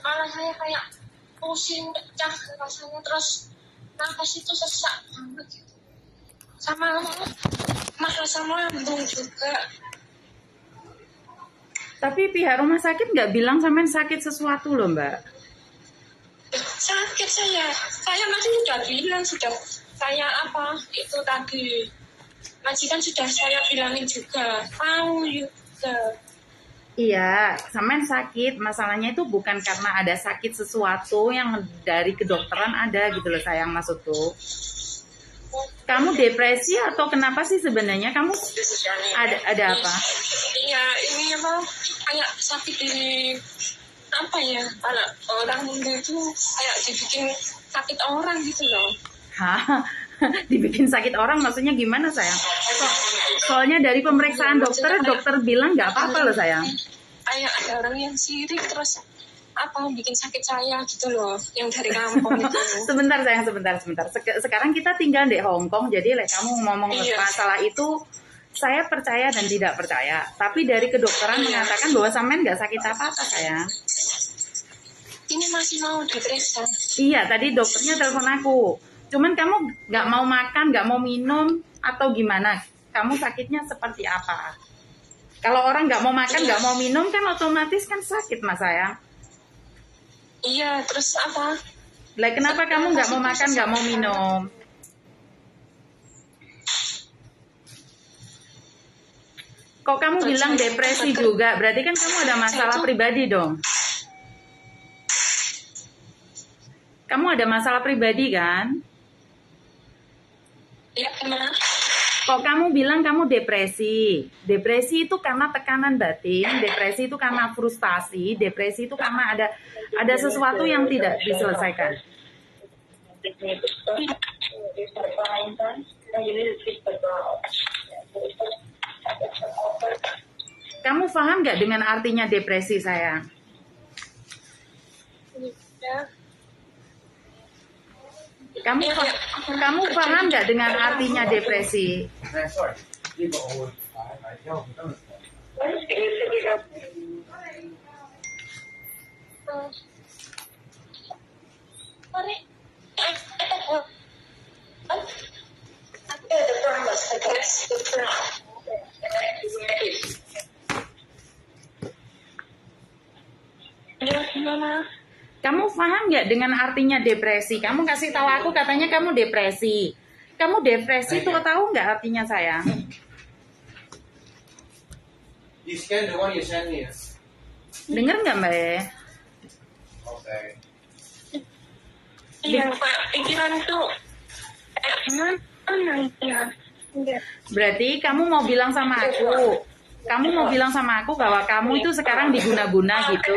kepala saya kayak pusing pecah rasanya terus nafas itu sesak banget gitu. Sama mah sama lambung juga. Tapi pihak rumah sakit nggak bilang sampean sakit sesuatu loh mbak. sakit saya. Saya masih sudah bilang sudah saya apa itu tadi. Majikan sudah saya bilangin juga. Tahu juga Iya, sampean sakit. Masalahnya itu bukan karena ada sakit sesuatu yang dari kedokteran ada gitu loh sayang maksudku. Kamu depresi atau kenapa sih sebenarnya kamu ada ada apa? iya ini apa kayak sakit di apa ya kalau orang muda itu kayak dibikin sakit orang gitu loh Hah? Dibikin sakit orang maksudnya gimana sayang? So- soalnya dari pemeriksaan dokter, dokter bilang nggak apa-apa loh sayang. kayak ada orang yang sirik terus apa bikin sakit saya gitu loh yang dari kampung itu Sebentar sayang, sebentar, sebentar. Sek- sekarang kita tinggal di Hong Kong, jadi like, kamu ngomong Iya. masalah itu saya percaya dan tidak percaya. Tapi dari kedokteran Iya. mengatakan bahwa sampean nggak sakit apa-apa sayang. ini masih mau diperiksa Iya, tadi dokternya telepon aku. Cuman kamu nggak mau makan, nggak mau minum, atau gimana? Kamu sakitnya seperti apa? Kalau orang nggak mau makan, nggak mau minum, kan otomatis kan sakit, mas sayang. iya terus apa Lah kenapa kamu nggak mau makan, nggak mau minum? Kok kamu bilang depresi juga? Berarti kan kamu ada masalah pribadi dong. Kamu ada masalah pribadi kan? ya gimana Kok kamu bilang kamu depresi? Depresi itu karena tekanan batin, depresi itu karena frustasi, depresi itu karena ada ada sesuatu yang tidak diselesaikan. Kamu paham nggak dengan artinya depresi sayang? ya Kamu kamu paham nggak dengan artinya depresi? Kamu paham nggak dengan artinya depresi? Kamu kasih tahu aku katanya kamu depresi. Kamu depresi tuh tahu nggak artinya sayang? You scan the one you sent me. Dengar nggak mbak? E? Okay. Iya, kayak pikiran tuh gimana ya? Iya. Berarti kamu mau bilang sama aku, kamu mau bilang sama aku bahwa kamu itu sekarang diguna-guna gitu.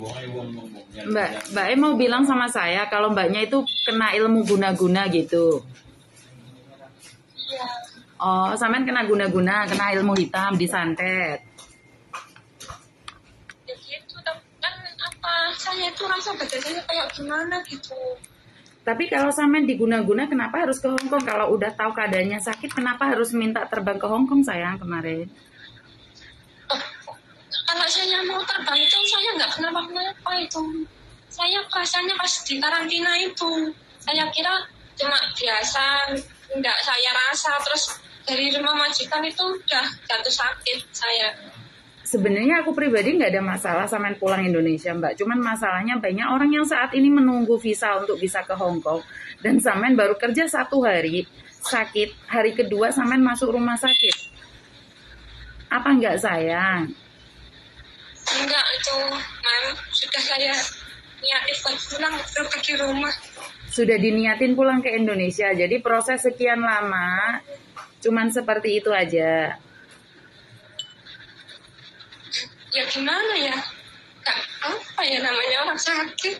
Mbak, Mbak E mau bilang sama saya kalau mbaknya itu kena ilmu guna-guna gitu. Iya. Oh, sampean kena guna-guna, kena ilmu hitam disantet. Ya gitu, tapi kan apa? Saya itu rasa badan saya kayak gimana gitu. Tapi kalau sampean diguna-guna, kenapa harus ke Hong Kong? Kalau udah tahu keadaannya sakit, kenapa harus minta terbang ke Hong Kong sayang kemarin? Saya mau terbang itu saya nggak kenapa-kenapa itu. Saya perasaannya pas di karantina itu. Saya kira cuma biasa, nggak saya rasa. Terus dari rumah majikan itu udah jatuh sakit saya. Sebenarnya aku pribadi nggak ada masalah sampean pulang Indonesia mbak. Cuman masalahnya banyak orang yang saat ini menunggu visa untuk bisa ke Hong Kong. Dan sampean baru kerja satu hari, sakit. Hari kedua sampean masuk rumah sakit. Apa nggak sayang? Enggak itu, mam sudah saya niat buat pulang pergi rumah. sudah diniatin pulang ke Indonesia. Jadi proses sekian lama cuman seperti itu aja. Ya gimana ya? Apa ya namanya orang sakit.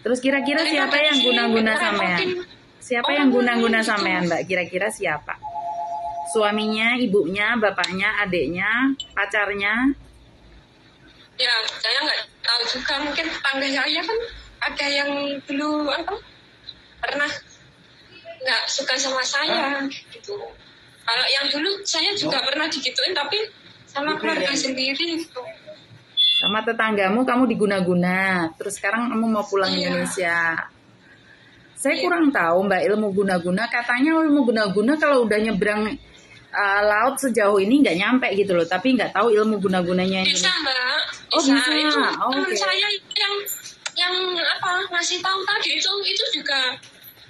Terus kira-kira siapa yang guna-guna sampean? Siapa yang guna-guna sampean, Mbak? Kira-kira siapa? Suaminya, ibunya, bapaknya, adiknya, pacarnya? Ya, saya nggak tahu juga. Mungkin tetangga saya kan ada yang dulu apa pernah nggak suka sama saya gitu. Kalau yang dulu saya juga pernah digituin tapi sama keluarga sendiri gitu. Sama tetanggamu kamu diguna-guna. Terus sekarang kamu mau pulang Iya. Indonesia. Saya Iya. kurang tahu Mbak ilmu guna-guna. Katanya ilmu guna-guna kalau udah nyebrang uh, laut sejauh ini nggak nyampe gitu loh. Tapi nggak tahu ilmu guna-gunanya ini. Bisa mbak, Oh, bisa. bisa. Itu Oh, teman oke. saya yang yang apa ngasih tahu tadi itu itu juga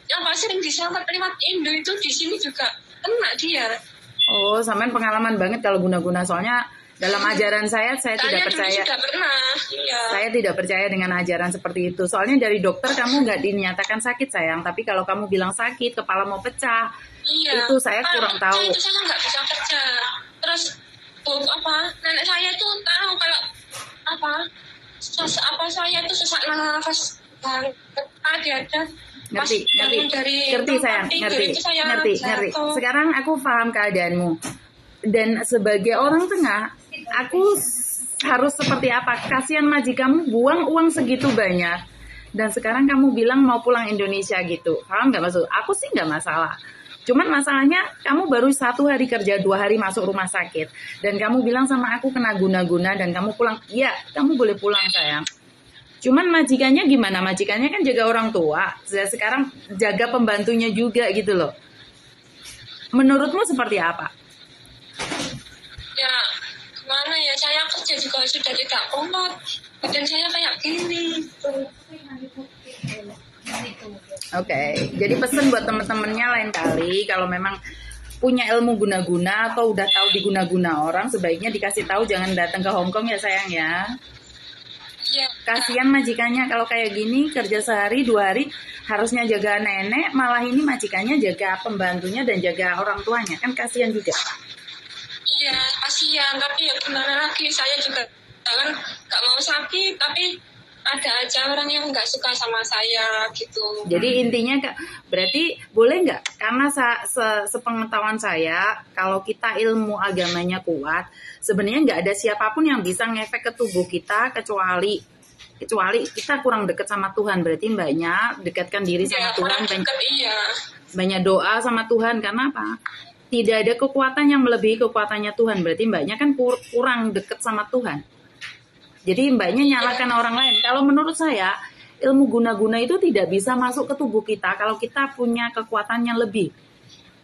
yang apa sering disantet lewat Indo itu di sini juga kena dia. Oh, sampean pengalaman banget kalau guna-guna. Soalnya dalam ajaran saya saya Saya tidak percaya. pernah. Iya. Saya tidak percaya dengan ajaran seperti itu. Soalnya dari dokter kamu nggak dinyatakan sakit sayang, tapi kalau kamu bilang sakit, kepala mau pecah, Iya. Itu saya Ah, kurang tahu. Itu saya nggak bisa kerja. Terus tuh apa nenek saya tuh tahu kalau apa ses, apa saya itu sesak nafas banget ada ada pas ngerti, ngerti, dari ngerti sayang, ngerti, saya ngerti, ngerti. Sekarang aku paham keadaanmu. Dan sebagai orang tengah, aku harus seperti apa? Kasihan majikanmu buang uang segitu banyak. Dan sekarang kamu bilang mau pulang Indonesia gitu. Paham nggak maksud? Aku sih nggak masalah. Cuman masalahnya kamu baru satu hari kerja, dua hari masuk rumah sakit. Dan kamu bilang sama aku kena guna-guna dan kamu pulang. Iya, kamu boleh pulang sayang. Cuman majikannya gimana? Majikannya kan jaga orang tua. Dan sekarang jaga pembantunya juga gitu loh. Menurutmu seperti apa? ya gimana ya saya kerja juga sudah tidak kuat badan saya kayak gini Oke, jadi pesan buat temen-temennya lain kali kalau memang punya ilmu guna-guna atau udah tahu diguna-guna orang sebaiknya dikasih tahu jangan datang ke Hong Kong ya sayang ya. ya Kasihan majikannya kalau kayak gini kerja sehari dua hari harusnya jaga nenek malah ini majikannya jaga pembantunya dan jaga orang tuanya kan kasihan juga. iya kasihan tapi ya gimana lagi saya juga kan nggak mau sakit tapi ada aja orang yang nggak suka sama saya gitu Jadi intinya Kak, berarti boleh nggak? Karena sa- se- sepengetahuan saya, kalau kita ilmu agamanya kuat, sebenarnya nggak ada siapa pun yang bisa ngefek ke tubuh kita kecuali kecuali kita kurang deket sama Tuhan. Berarti mbaknya dekatkan diri sama ya Tuhan, orang banyak, deket iya banyak doa sama Tuhan. Karena apa? Tidak ada kekuatan yang melebihi kekuatannya Tuhan. Berarti mbaknya kan kur- kurang deket sama Tuhan. Jadi mbaknya nyalakan orang lain. Kalau menurut saya, ilmu guna-guna itu tidak bisa masuk ke tubuh kita kalau kita punya kekuatan yang lebih.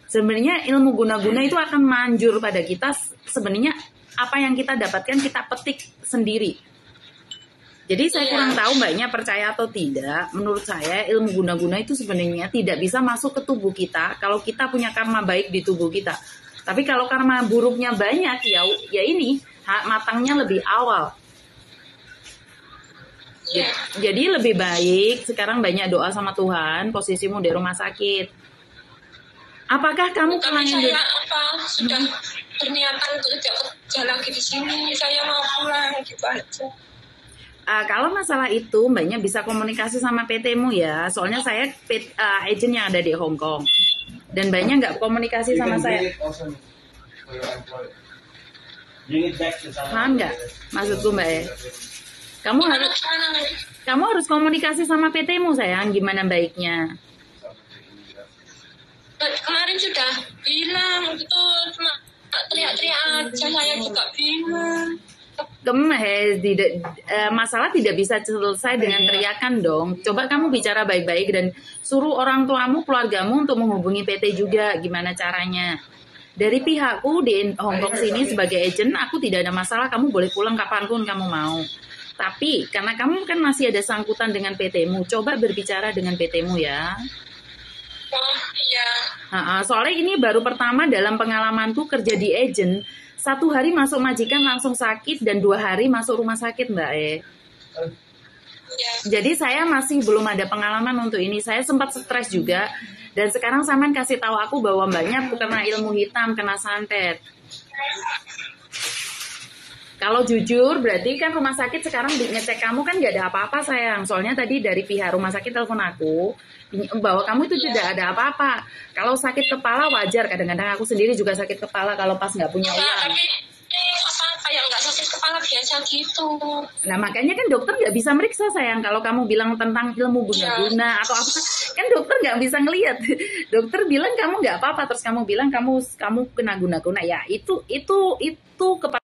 Sebenarnya ilmu guna-guna itu akan manjur pada kita. Sebenarnya apa yang kita dapatkan kita petik sendiri. Jadi saya Iya. kurang tahu mbaknya percaya atau tidak. Menurut saya ilmu guna-guna itu sebenarnya tidak bisa masuk ke tubuh kita kalau kita punya karma baik di tubuh kita. Tapi kalau karma buruknya banyak ya ya ini matangnya lebih awal. Iya Jadi lebih baik sekarang banyak doa sama Tuhan, posisimu di rumah sakit. Apakah kamu tapi pulang saya Indonesia? apa sudah berniatan untuk tidak kerja lagi di sini saya mau pulang gitu aja Ah, kalau masalah itu, mbaknya bisa komunikasi sama PT-mu ya. Soalnya saya P- ah, agent yang ada di Hong Kong. Dan mbaknya nggak komunikasi sama saya. Paham nggak maksudku mbak ya? Kamu gimana harus kamu harus komunikasi sama PT-mu sayang gimana baiknya. kemarin sudah bilang itu cuma teriak-teriak aja saya juga bingung Kemes, tidak eh, masalah tidak bisa selesai dengan teriakan dong. Coba kamu bicara baik-baik dan suruh orang tuamu, keluargamu untuk menghubungi PT juga. Gimana caranya? Dari pihakku di Hong Kong sini sebagai agent, aku tidak ada masalah. Kamu boleh pulang kapan pun kamu mau. Tapi karena kamu kan masih ada sangkutan dengan PT-mu, coba berbicara dengan PT-mu ya. oh iya soalnya ini baru pertama dalam pengalamanku kerja di agent. Satu hari masuk majikan langsung sakit dan dua hari masuk rumah sakit mbak E. Ya. Jadi saya masih belum ada pengalaman untuk ini. Saya sempat stres juga. Dan sekarang Samen kasih tahu aku bahwa mbaknya kena ilmu hitam, kena santet. Kalau jujur, berarti kan rumah sakit sekarang ngecek kamu kan nggak ada apa-apa sayang. Soalnya tadi dari pihak rumah sakit telepon aku bahwa kamu itu tidak ada apa-apa. Kalau sakit kepala wajar, kadang-kadang aku sendiri juga sakit kepala kalau pas nggak punya Enggak, uang. tapi eh, kayak nggak sakit kepala biasa gitu. Nah makanya kan dokter nggak bisa meriksa sayang kalau kamu bilang tentang ilmu guna-guna atau apa kan dokter nggak bisa ngelihat. Dokter bilang kamu nggak apa-apa terus kamu bilang kamu kamu kena guna-guna ya itu itu itu kepada